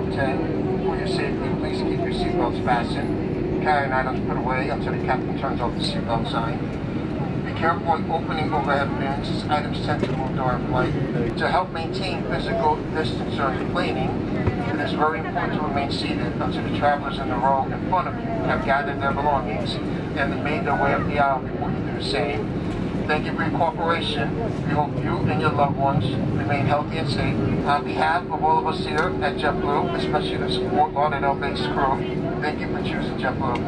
12:10. For your safety, please keep your seatbelts fastened. Carrying items put away until the captain turns off the seatbelt sign. Be careful when opening overhead bins items tend to move during flight. To help maintain physical distance during planing, it is very important to remain seated until the travelers in the row in front of you have gathered their belongings and made their way up the aisle before you do the same. Thank you for your cooperation. We hope you and your loved ones remain healthy and safe. On behalf of all of us here at JetBlue, especially the Fort Lauderdale-based crew, thank you for choosing JetBlue.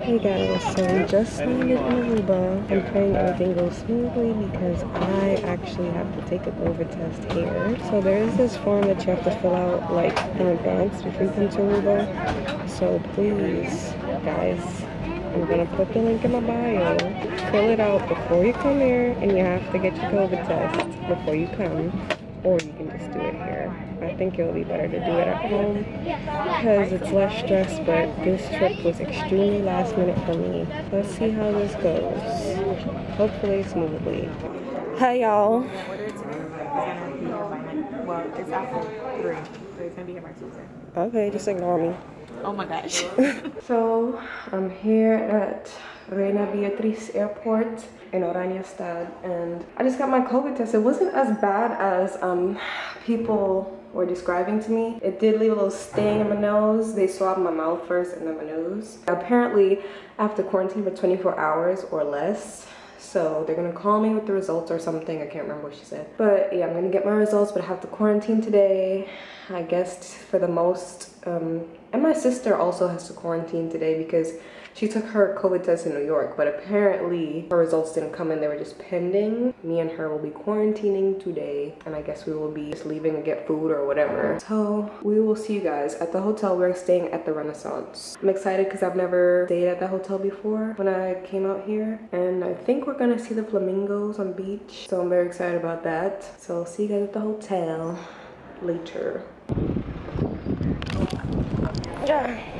Hey guys, so we just landed in Aruba. I'm praying everything goes smoothly because I actually have to take a COVID test here. So there is this form that you have to fill out like in advance before you come to Aruba. So please, guys, I'm gonna put the link in my bio. Fill it out before you come here and you have to get your COVID test before you come. Or you can just do it here. I think it'll be better to do it at home because it's less stress, but this trip was extremely last minute for me. Let's see how this goes. Hopefully smoothly. Hi y'all. Well, it's after three, so it's gonna be here by Tuesday. Okay, just ignore me. Oh my gosh. So I'm here at Reina Beatrix Airport in Oranjestad and I just got my COVID test. It wasn't as bad as um, people were describing to me. It did leave a little sting in my nose. They swabbed my mouth first and then my nose. Apparently I have to quarantine for 24 hours or less. So they're gonna call me with the results or something. I can't remember what she said. But yeah, I'm gonna get my results, but I have to quarantine today. I guess for the most, um, and my sister also has to quarantine today because she took her COVID test in New York, but apparently her results didn't come in. They were just pending. Me and her will be quarantining today, and I guess we will be just leaving to get food or whatever. So we will see you guys at the hotel. We're staying at the Renaissance. I'm excited because I've never stayed at the hotel before when I came out here, and I think we're gonna see the flamingos on beach. So I'm very excited about that. So I'll see you guys at the hotel later. Yeah.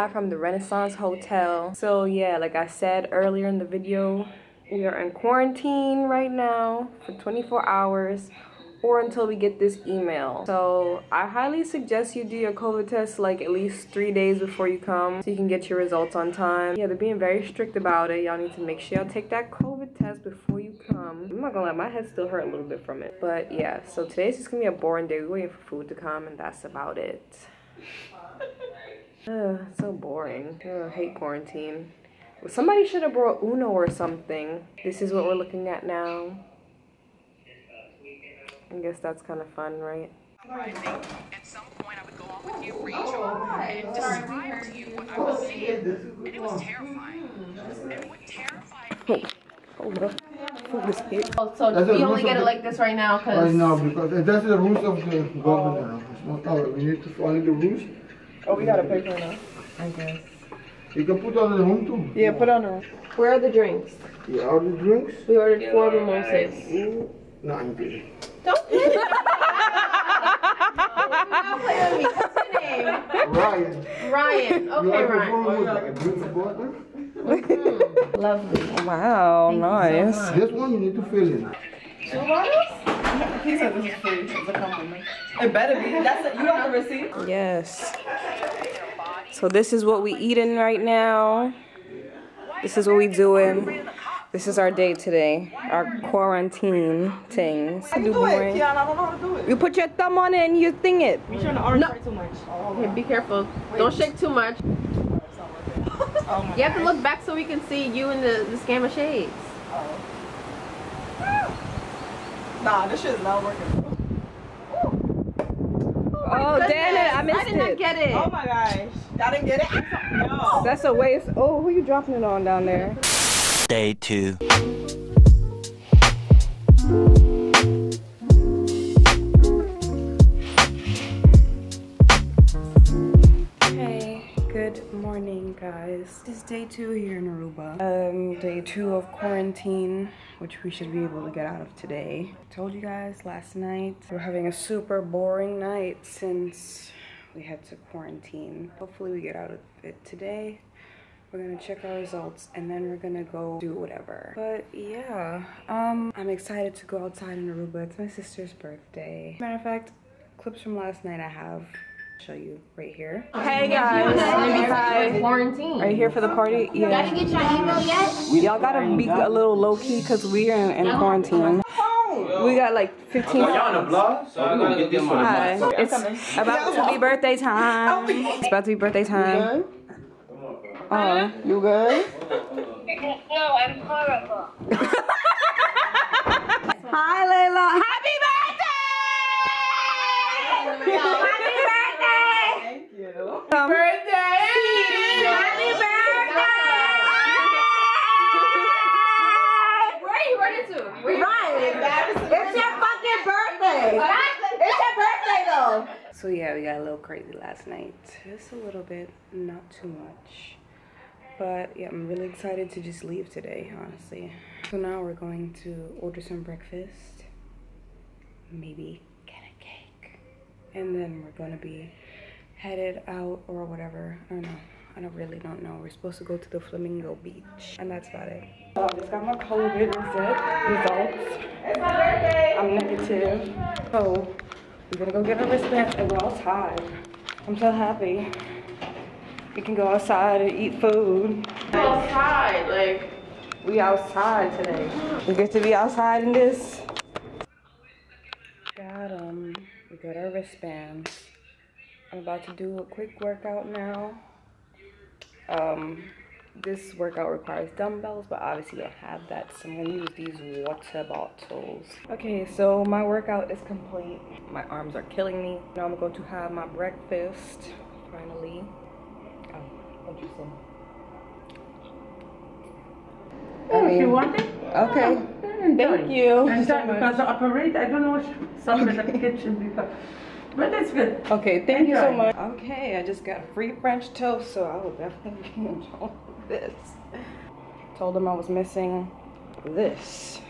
Live from the Renaissance Hotel. So yeah, like I said earlier in the video, we are in quarantine right now for 24 hours or until we get this email. So I highly suggest you do your COVID test like at least three days before you come so you can get your results on time. Yeah, they're being very strict about it. Y'all need to make sure y'all take that COVID test before you come. I'm not gonna lie, my head still hurt a little bit from it. But yeah, so today's just gonna be a boring day. We're waiting for food to come and that's about it. Ugh, so boring. Ugh, I hate quarantine. Somebody should have brought Uno or something. This is what we're looking at now. I guess that's kind of fun, right? At some point, I would go on with you, Rachel, and describe to you what I was seeing. And it was terrifying. And what terrified me Hold up. Food is here. Oh, so That's we only get it like this right now Right because now, because that's the rules of the government. It's not our, we need to follow the rules. Oh, we gotta pay for it now. I guess. You can put on the room too. Yeah, put on her. Where are the drinks? You order drinks? We ordered four mimosas. No, I'm kidding. Don't play with me. What's your name? Ryan. Ryan. You Okay, like Ryan. a full drink of water? Mm-hmm. Lovely. Wow, nice. This one you need to fill in. He said this is free. It's a compliment. It better be. That's it. You got the receipt? Yes. So this is what we eating right now. This is what we doing. This is our day today, our quarantine things. Do it, Kiana. I don't know how to do it. You put your thumb on it and you thing it. You shouldn't orange no. too much. Okay, be careful. Don't shake too much. Oh my You have to look back so we can see you in the, the scam of shades. Oh. Nah, this shit is not working. Oh, oh damn it, I missed I did not it. get it. Oh my gosh. I didn't get it. No. That's a waste. Oh, who are you dropping it on down there? Day two. Morning, guys. It's day two here in Aruba. Um, day two of quarantine, which we should be able to get out of today. I Told you guys last night we're having a super boring night since we had to quarantine. Hopefully, we get out of it today. We're gonna check our results and then we're gonna go do whatever. But yeah, um, I'm excited to go outside in Aruba. It's my sister's birthday. Matter of fact, clips from last night I have show you right here. Hey guys, hi. Quarantine. Are you here for the party? Yeah. Get your email yet? Y'all gotta be a little low key because we are in, in quarantine. We got like 15 Y'all on the blog? So we're gonna get this one. Hi. It's about to be birthday time. It's about to be birthday time. Oh, you good? No, I'm horrible. Hi, Layla. Happy birthday! Happy birthday! Thank you. Happy Where are you running to? Where you It's your fucking birthday. It's your birthday though. So yeah, we got a little crazy last night. Just a little bit, not too much. But yeah, I'm really excited to just leave today, honestly. So now we're going to order some breakfast. Maybe get a cake. And then we're gonna be headed out or whatever. I don't know. I don't really don't know. We're supposed to go to the Flamingo Beach. And that's about it. So I just got my COVID results. It's my birthday. I'm negative. So we're gonna go get our wristbands and go outside. I'm so happy. We can go outside and eat food. We're outside? Like, We outside today. We get to be outside in this. Got Got 'em. We got our wristbands. I'm about to do a quick workout now. Um, this workout requires dumbbells, but obviously we don't have that, so I'm gonna use these water bottles. Okay, so my workout is complete. My arms are killing me. Now I'm going to have my breakfast, finally. Oh, interesting. Oh, she um, wanted? Okay. Oh, thank you. And that because the operator, I don't know what something in the kitchen before. But that's good. Okay, thank you so much. Okay, I just got free French toast, so I will definitely be enjoying this. Told them I was missing this.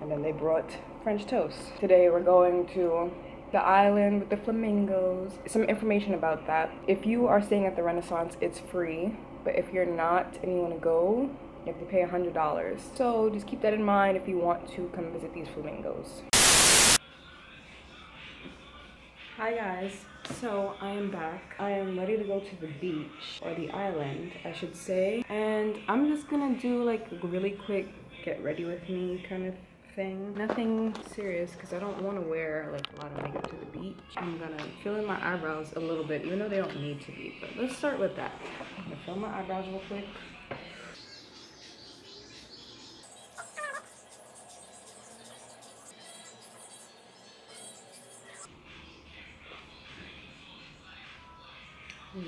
And then they brought French toast. Today we're going to the island with the flamingos. Some information about that. If you are staying at the Renaissance, it's free. But if you're not and you want to go, you have to pay $100. So just keep that in mind if you want to come visit these flamingos. Hi guys, so I am back. I am ready to go to the beach, or the island, I should say. And I'm just gonna do like a really quick get ready with me kind of thing. Nothing serious, because I don't want to wear like a lot of makeup to the beach. I'm gonna fill in my eyebrows a little bit, even though they don't need to be. But let's start with that. I'm gonna fill my eyebrows real quick.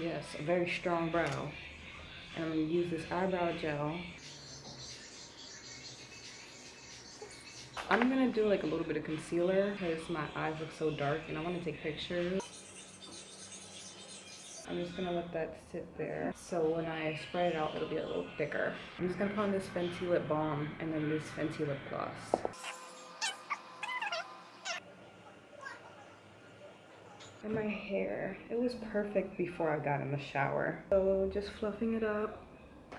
Yes, a very strong brow. And I'm gonna use this eyebrow gel. I'm gonna do like a little bit of concealer because my eyes look so dark and I wanna take pictures. I'm just gonna let that sit there. So when I spread it out, it'll be a little thicker. I'm just gonna put on this Fenty Lip Balm and then this Fenty Lip Gloss. and my hair. It was perfect before I got in the shower. So just fluffing it up.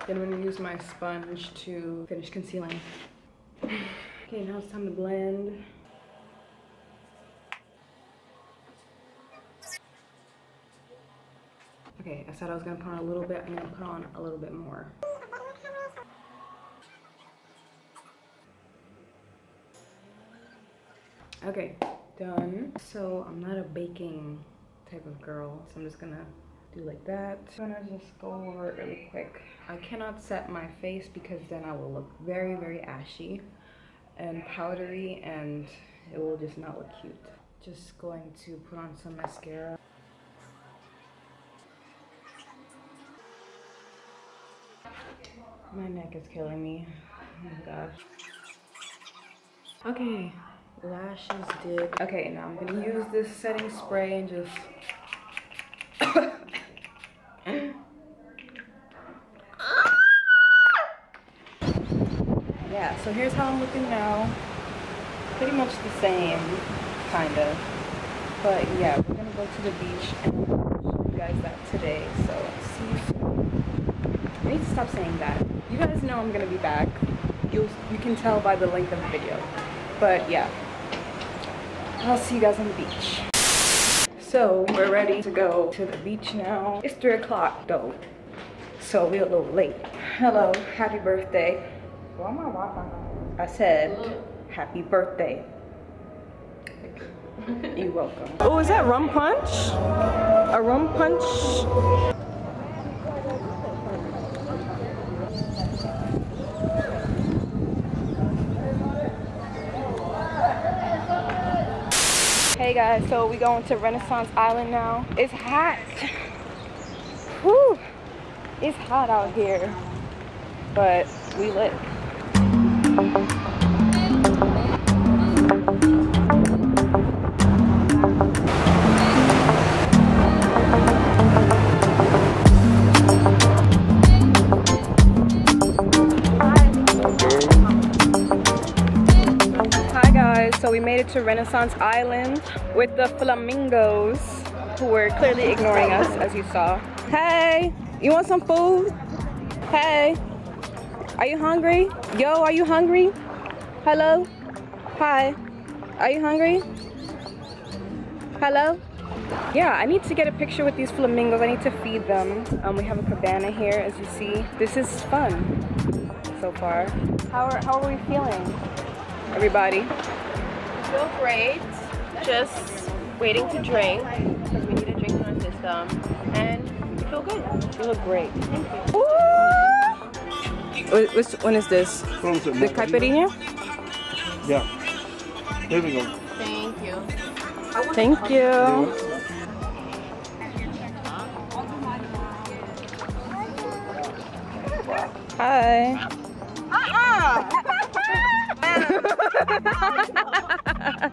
Then I'm gonna use my sponge to finish concealing. Okay, now it's time to blend. Okay, I said I was gonna put on a little bit, I'm gonna put on a little bit more. Okay, done. So I'm not a baking type of girl, so I'm just gonna do like that. I'm gonna just go over it really quick. I cannot set my face because then I will look very, very ashy and powdery and it will just not look cute. Just going to put on some mascara. My neck is killing me. Oh my gosh. Okay, lashes did. Okay, now I'm gonna use this setting spray and just yeah, so here's how I'm looking now. Pretty much the same, kind of. But yeah, we're gonna go to the beach and show you guys that today. So see you soon. I need to stop saying that. You guys know I'm gonna be back. You you can tell by the length of the video. But yeah, I'll see you guys on the beach. So we're ready to go to the beach now. It's three o'clock though, so we're a little late. Hello, happy birthday. Why my Wi-Fi I said happy birthday. You're welcome. Oh, is that rum punch? A rum punch? So we going to Renaissance Island now. It's hot. Whew. It's hot out here, but we lit. We made it to Renaissance Island with the flamingos who were clearly ignoring us as you saw. Hey, you want some food? Hey, are you hungry? Yo, are you hungry? Hello? Hi, are you hungry? Hello? Yeah, I need to get a picture with these flamingos. I need to feed them. Um, we have a cabana here, as you see. This is fun so far. How are, how are we feeling? Everybody? Feel great. Just waiting to drink because we need a drink in our system. And we feel good. You look great. Wh- Which one is this? The caipirinha? Yeah. There we go. Thank you. Thank you. Hi. Uh-uh.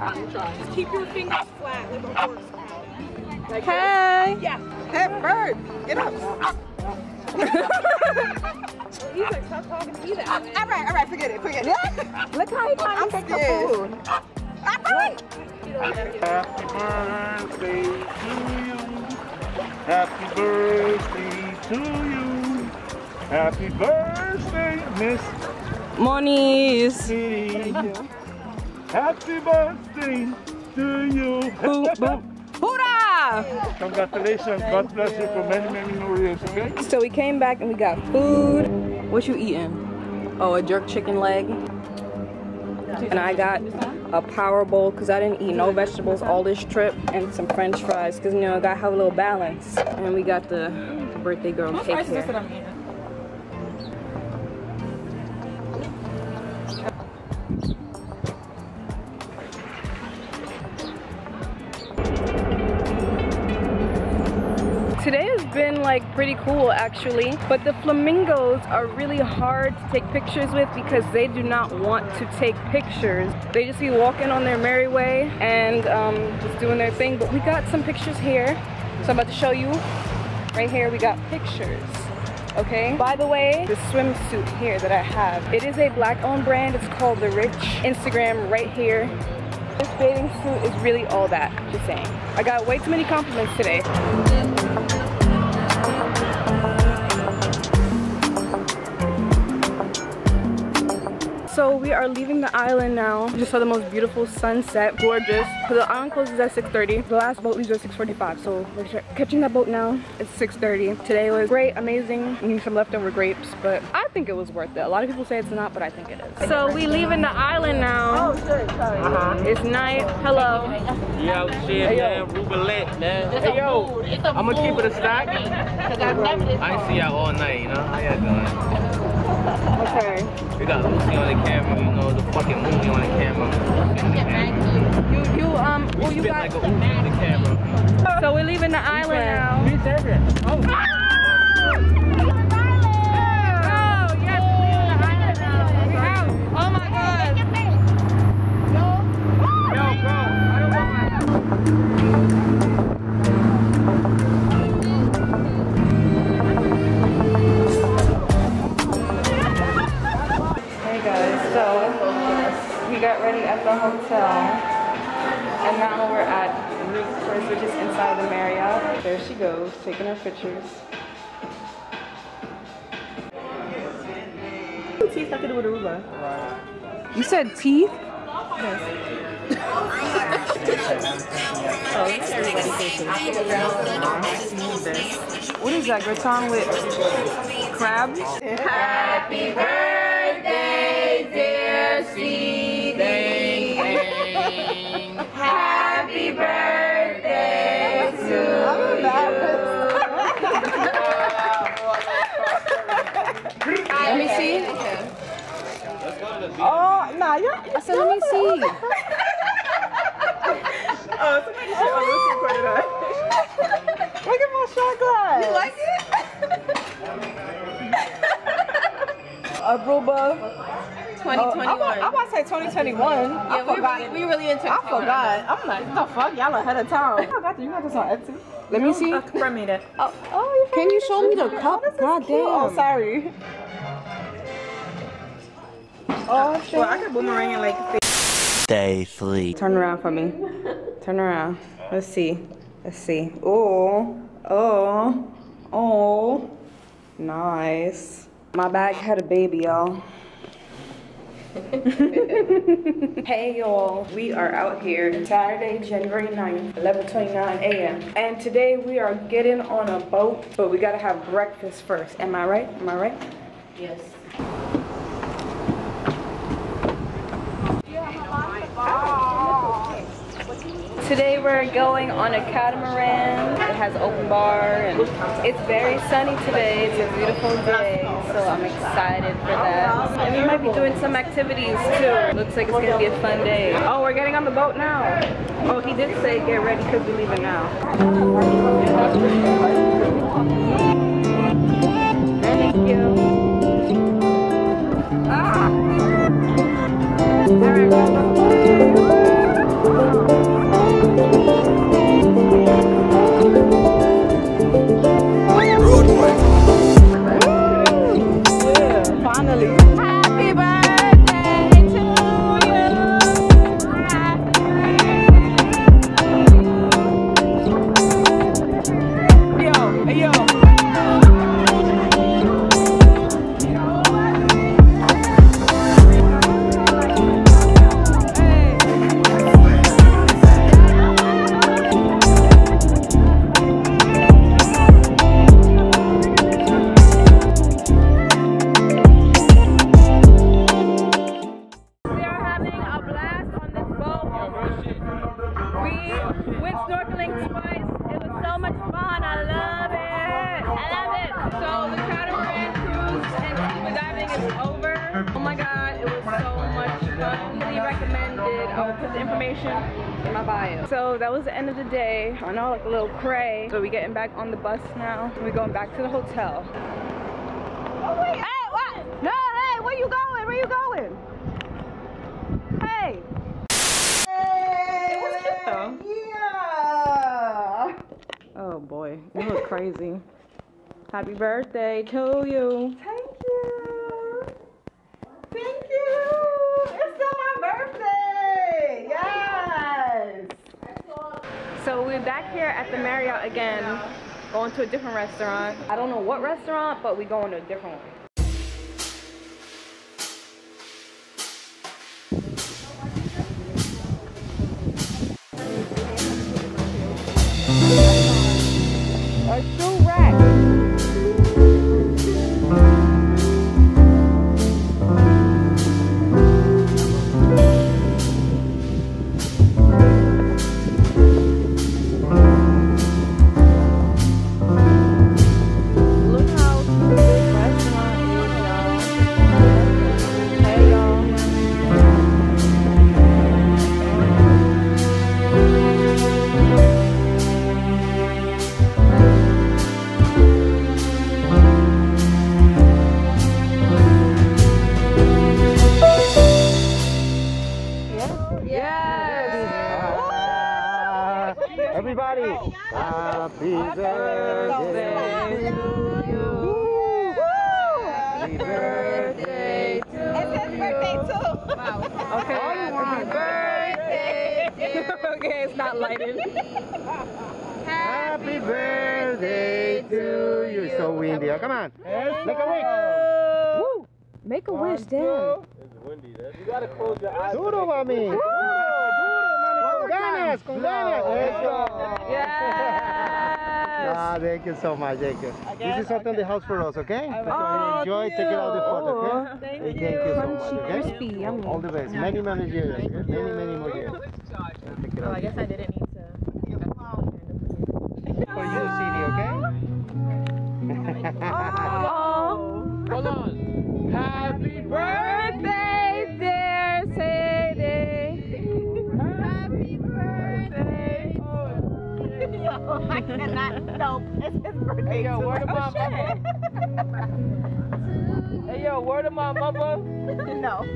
Uh, keep your fingers flat like a horse. Hey. Yeah. Hey, bird, get up. He's like, stop talking to me that way. All right, all right, forget it, forget it. Look how he trying I'm to take scared. the food. All right. Happy birthday to you. Happy birthday to you. Happy birthday, Miss Monize. Happy birthday to you. Boom, boom. Hoorah! Congratulations. God bless you for many, many more years, okay? So we came back and we got food. What you eating? Oh, a jerk chicken leg. And I got a power bowl because I didn't eat no vegetables all this trip and some french fries because you know I gotta have a little balance. And we got the birthday girl cake here. Like pretty cool actually, but the flamingos are really hard to take pictures with because they do not want to take pictures. They just be walking on their merry way and um, just doing their thing. But we got some pictures here, so I'm about to show you. Right here we got pictures. Okay. By the way, the swimsuit here that I have, it is a black-owned brand. It's called The Rich. Instagram right here. This bathing suit is really all that. Just saying. I got way too many compliments today. Island now. We just saw the most beautiful sunset, gorgeous. So the island closes at 6.30. The last boat leaves at 6.45. So we're catching that boat now. It's 6.30. Today was great, amazing. Need some leftover grapes, but I think it was worth it. A lot of people say it's not, but I think it is. So we leaving the island now. Oh, shit. Sorry. Uh-huh. It's night. Hello. Yeah, shit, man. Rubelet, man. Hey, yo, I'm gonna keep it a stack. I ain't see y'all all night, you know? How y'all doing? Okay. We got Lucey on the camera, you know, the fucking movie on the camera. Lucey on the camera. You, you, um, We who you got? like a on the camera. So we're leaving the island now. The hotel, and now we're at Ruth's Chris, which is inside the Marriott. There she goes, taking her pictures. Teeth have to do with Aruba. You said teeth? Oh, this is everybody's faces. What is that? Gratin with crabs? Happy birthday, dear sweetie. Happy birthday to you. Let me see. Oh, nah, you I said, let me see. Oh, somebody should oh, Lucey recorded that. Look at my shot glass. You like it? Aruba. 2021. I'm, about, I'm to say 2021. I yeah, we forgot. really, we really into I forgot. I'm like, what the fuck? Y'all ahead of time. I got you. You got this on Etsy. Let me see. From me that. Oh, oh Can you show me the cup? God damn. Oh, sorry. Oh, oh, shit. Well, I can boomerang it like Day three. Turn around for me. Turn around. Let's see. Let's see. Oh, oh, oh. Nice. My bag had a baby, y'all. hey y'all, we are out here Saturday, January 9th, 11:29 a.m. And today we are getting on a boat, but we gotta have breakfast first. Am I right? Am I right? Yes. Today we're going on a catamaran. Has open bar and it's very sunny today. It's a beautiful day, so I'm excited for that. And we might be doing some activities too. Looks like it's gonna be a fun day. Oh, we're getting on the boat now. Oh, he did say get ready because we're leaving now. Thank you. Ah. All right, So we're getting back on the bus now. We're going back to the hotel. Oh, hey, what? No, hey, where you going? Where you going? Hey. It was cute though. Yeah. Oh boy, you look crazy. Happy birthday to you. Thank you. It's still my birthday. Yes. So we're back here at the Marriott again, going to a different restaurant. I don't know what restaurant, but we're going to a different one. Everybody, happy birthday to you. Oh, happy birthday to It's his birthday too. Okay, happy birthday. okay, it's not lighted. Happy birthday to you. It's so windy. Come on. Make a wish. Woo. Make a wish, damn. You gotta close your eyes. Duro, mami. Duro, mami. Con ganas, con ganas. Eso. Ah, thank you so much. Thank you. This is something the house for us, okay? So enjoy, take it out the photo, okay? Thank, thank you. so much, okay? crispy, yummy. All the best. Many, many years. okay? Many, many more years. Take it Oh, out. I guess I didn't need to. For you, CD, okay? Hold on. Happy Birthday, I cannot. Nope. It's his birthday. Hey yo, too. word of my mama. Hey yo, word of my mother. No.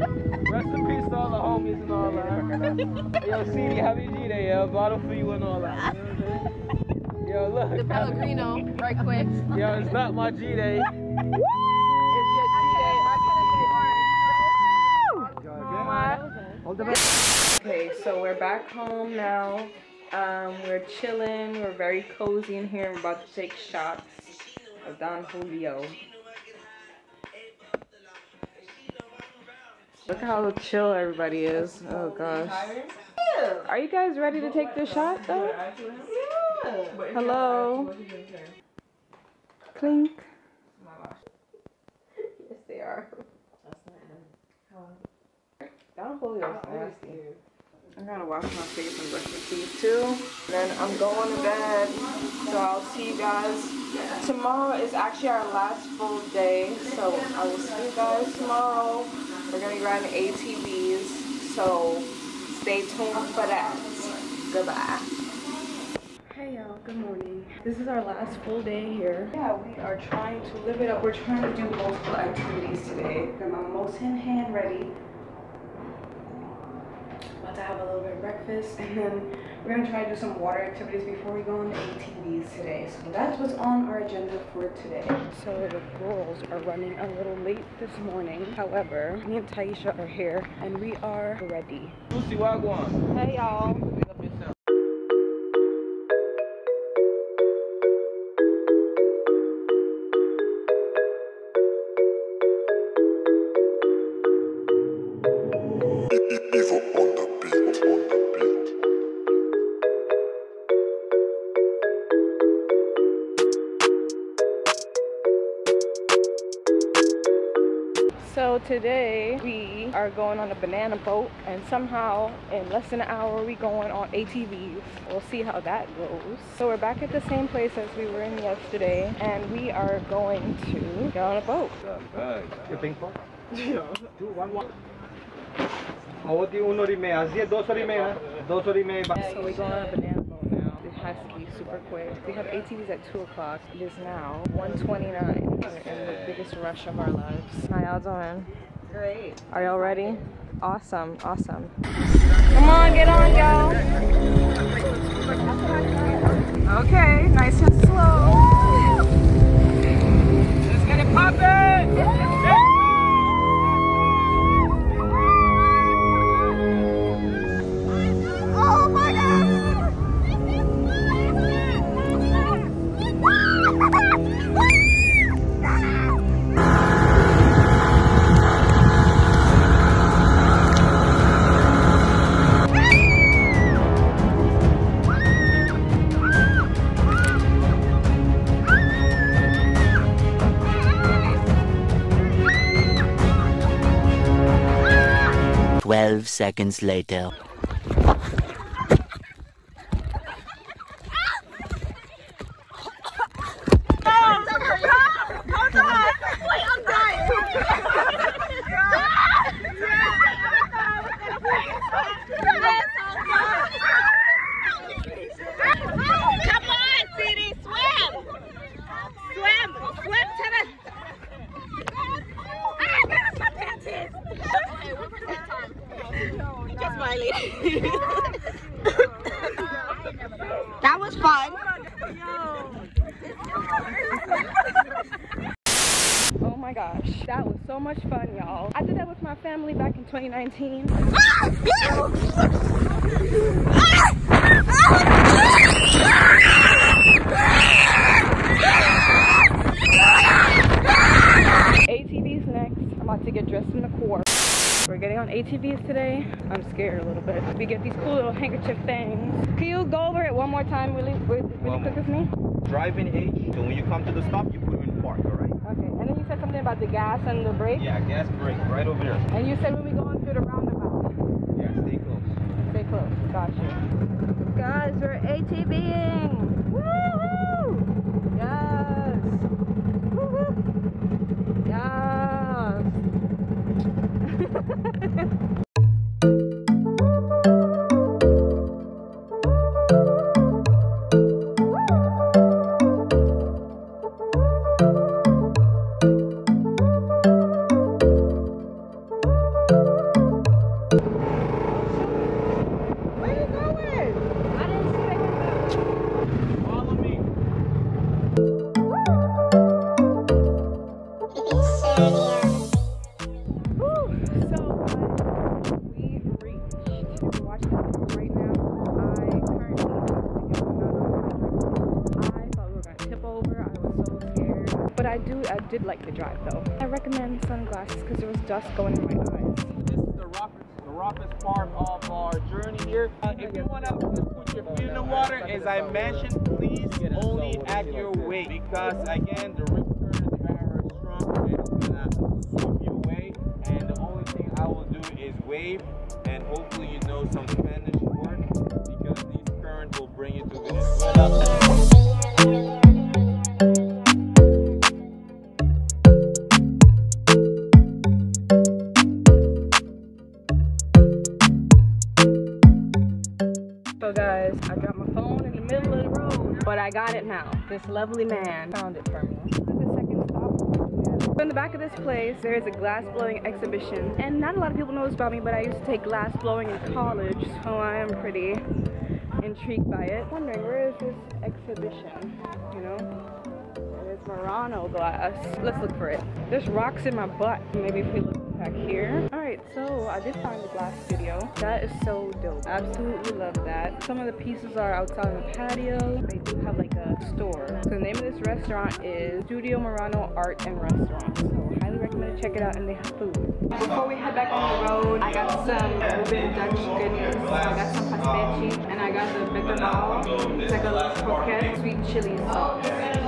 Rest in peace to all the homies and all that. Hey, yo, CD, happy G Day, yo. Bottle for you and all that. You know what I'm saying? Yo, look. The Pellegrino, right quick. Yo, it's not my G Day. It's your G Day. All the best. Okay, so we're back home now. Um, we're chilling. We're very cozy in here. We're about to take shots of Don Julio. Look how chill everybody is. Oh gosh. Are you guys ready to take this shot though? Hello. Clink. Yes, they are. Don Julio's nasty. I gotta wash my face and brush my teeth too. Then I'm going to bed. So I'll see you guys. Tomorrow is actually our last full day. So I will see you guys tomorrow. We're gonna be riding ATVs. So stay tuned for that. Goodbye. Hey y'all, good morning. This is our last full day here. Yeah, we are trying to live it up. We're trying to do multiple activities today. Got my Mosin hand ready have a little bit of breakfast and then we're gonna try to do some water activities before we go on the ATVs today. So that's what's on our agenda for today. So the girls are running a little late this morning. However, me and Taisha are here and we are ready. Lucey Wagwan. Hey y'all. Today we are going on a banana boat and somehow in less than an hour we going on ATVs. We'll see how that goes. So we're back at the same place as we were in yesterday and we are going to get on a boat. ¿Qué ping pong? Two, one, one. Ahora uno y media. Así es dos horas y media. Dos horas y media. So we're going on a banana boat now. It has to be super quick. We have ATVs at 2 o'clock. It is now 1.29. We're in the biggest rush of our lives. How y'all doing? Great. Are y'all ready? Awesome, awesome. Come on, get on, y'all. Okay, nice and slow. Seconds later. Come on, CD, swim! Swim! Swim to the. Ah, where's my panties? Just violated. that was fun. Oh my gosh, that was so much fun, y'all. I did that with my family back in 2019. ATVs next. I'm about to get dressed in the core. We're getting on ATVs today. I'm scared a little bit. We get these cool little handkerchief things. Can you go over it one more time really, really, really quick with me? Driving age, so when you come to the stop, you put it in park, alright? Okay, and then you said something about the gas and the brake? Yeah, gas brake, right over there. And you said when we go on through the roundabout. Yeah, stay close. Stay close. Guys, we're ATVing. Wave, and hopefully you know some Spanish because these currents will bring you to Venezuela. So guys, I dropped my phone in the middle of the road, but I got it now. This lovely man found it for me. The second stop. So in the back of this place, there is a glass blowing exhibition. And not a lot of people know this about me, but I used to take glass blowing in college, so I am pretty intrigued by it. Wondering, where is this exhibition? You know? It's Murano glass. Let's look for it. There's rocks in my butt. Maybe if we look back here. Alright, so I did find the glass studio. That is so dope. Absolutely love that. Some of the pieces are outside on the patio. They do have like a store. So the name of this restaurant is Studio Murano Art and Restaurant. So highly recommend to check it out and they have food. Before we head back on the road, I got some Dutch goodness. I got some pastechi and I got the bitterball. It's like a little croquette, sweet chili sauce. Dip it in.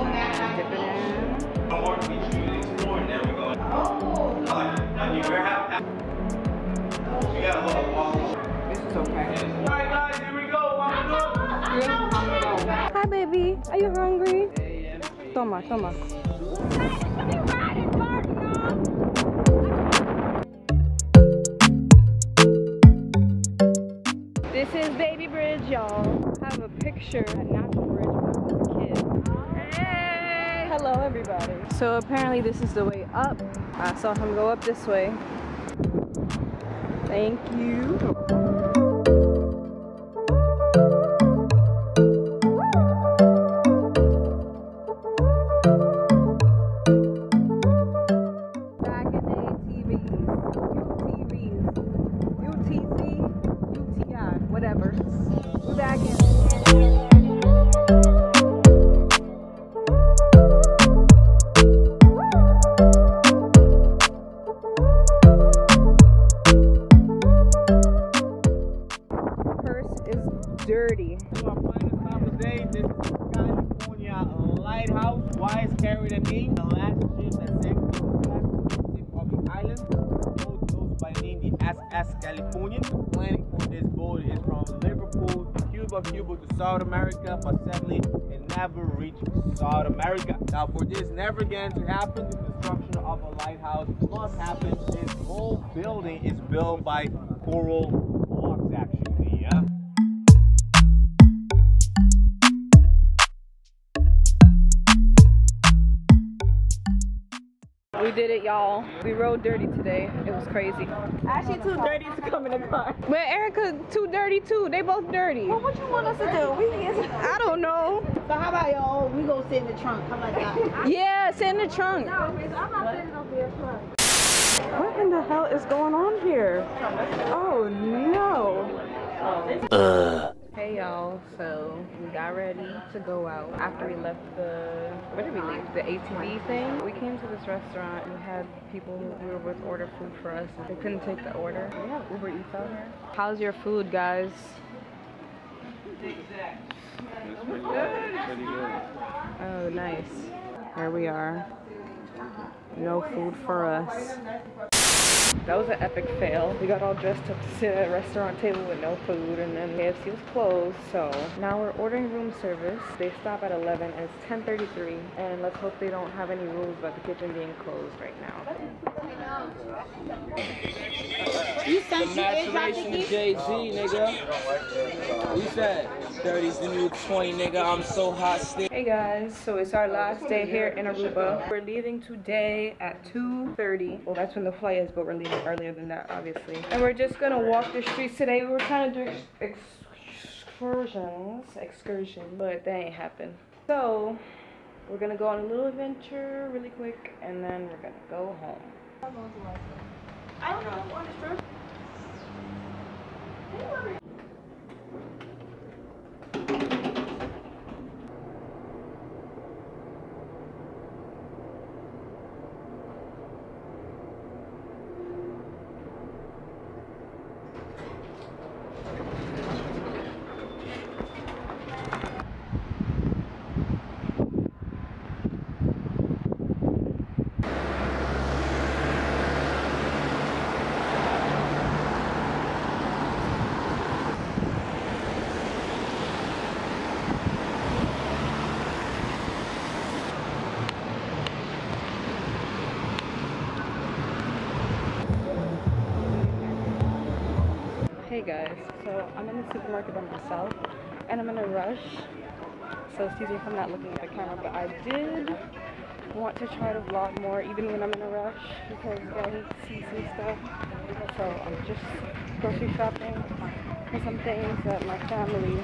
This is okay. Alright guys, here we go. Hi baby, are you hungry? Toma, toma. This is Baby Bridge, y'all. I have a picture at Natural Bridge when I was a kid. Hey! Hello, everybody. So apparently this is the way up. I saw him go up this way. Thank you. this California Lighthouse. Why is carried a name? The last ship that sank off the island. By name the SS Californian. Planning for this boat is from Liverpool Cuba, Cuba to South America, but sadly it never reached South America. Now for this never again to happen, the construction of a lighthouse must happen. This whole building is built by coral We did it, y'all. We rode dirty today. It was crazy. Actually, too dirty to come in the car. But Erica too dirty too. They both dirty. Well, what you want us to do? We can I don't know. So how about y'all? We go sit in the trunk. How about that? Yeah, sit in the trunk. No, I'm not sitting over your trunk. What in the hell is going on here? Oh no. Uh. Hey y'all, so we got ready to go out after we left the, what did we leave? The ATV thing. We came to this restaurant and had people who we were with order food for us. They couldn't take the order. We have Uber Eats out here. How's your food, guys? Oh, nice. Here we are. No food for us. That was an epic fail. We got all dressed up to sit at a restaurant table with no food and then KFC was closed. So now we're ordering room service. They stop at 11 and it's 10.33 and let's hope they don't have any rules about the kitchen being closed right now. You said you ate Congratulations to Jay-Z, nigga. We said 30's the new 20, nigga. I'm so hot still. Hey guys, so it's our last day here in Aruba. We're leaving today at 2.30. Well, that's when the flight is, but we're leaving earlier than that, obviously. And we're just gonna walk the streets today. We were trying to do ex excursions, excursion, but that ain't happen. So, we're gonna go on a little adventure really quick, and then we're gonna go home. I don't know. What is true? Hey guys, so I'm in supermarket by myself and I'm in a rush. So excuse me if I'm not looking at the camera, but I did want to try to vlog more even when I'm in a rush because I need to see some stuff. So I'm just grocery shopping for some things that my family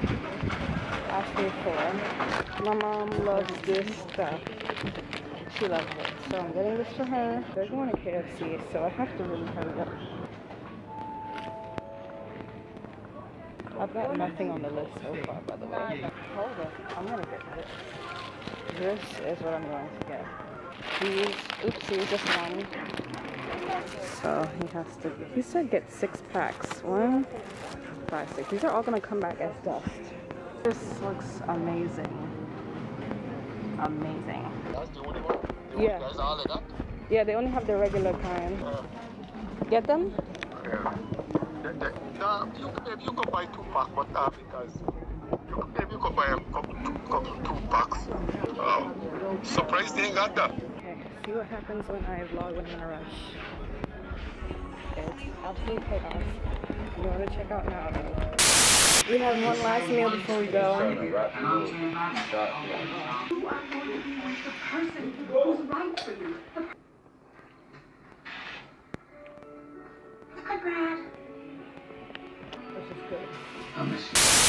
asked me for. My mom loves this stuff. She loves it. So I'm getting this for her. They're going to KFC, so I have to really hurry up. I've got nothing on the list so far, by the way. Hold up, I'm gonna get this. This is what I'm going to get. These, oopsie, just one. So he has to, he said get six packs. One, five, six. These are all gonna come back as dust. This looks amazing. Amazing. Yeah. Yeah, they only have the regular kind. Get them? Uh, you, maybe you could buy two packs, but uh, because you could, maybe you could buy a couple, two, couple, two packs. Um, surprised they ain't got that. Okay, see what happens when I vlog when I'm in a rush. It's absolute chaos. You want to check out now though. We have one last meal before we go. Hi, Brad. This is good. Evil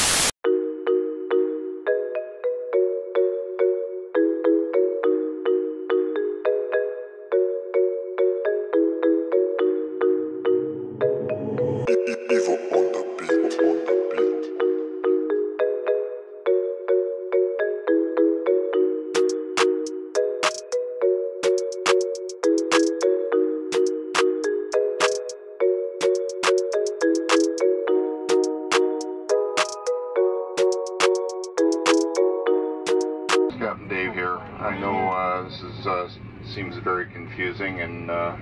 confusing, and uh,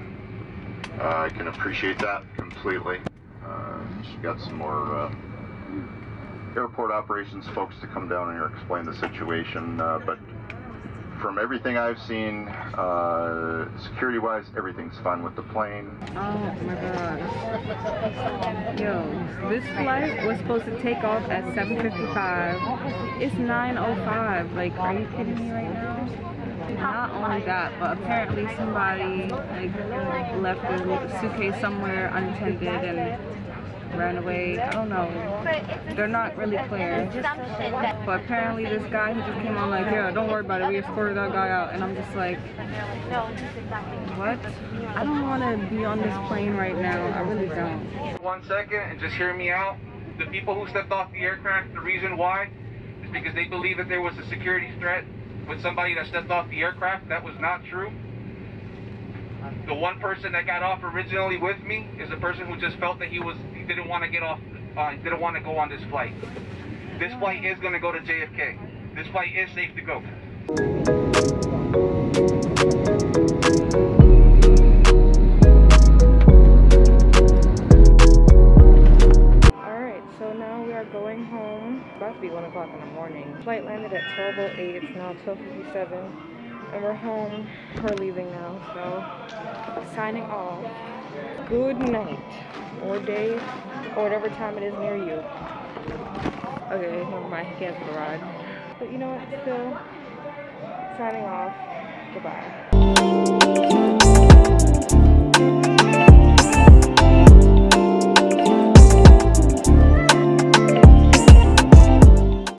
uh, I can appreciate that completely. Uh. Got some more uh, airport operations folks to come down and explain the situation. Uh, but from everything I've seen, uh, security-wise, everything's fine with the plane. Oh my god. Yo, this flight was supposed to take off at 7.55. It's 9.05. Like, are you kidding me right now? Not only that, but apparently somebody like left their suitcase somewhere unattended and ran away. I don't know. They're not really clear. But apparently this guy who just came on like, yeah, don't worry about it. We escorted that guy out. And I'm just like, what? I don't want to be on this plane right now. I really don't. One second and just hear me out. The people who stepped off the aircraft, the reason why is because they believe that there was a security threat with somebody that stepped off the aircraft. That was not true. The one person that got off originally with me is a person who just felt that he was he didn't want to get off, uh, didn't want to go on this flight. This flight is going to go to JFK. This flight is safe to go. Be 1 o'clock in the morning. Flight landed at 12.08. It's now 12.57. And we're home. We're leaving now, so signing off. Good night. Or day, or whatever time it is near you. Okay, never mind. He the ride. But you know what? Still, signing off. Goodbye.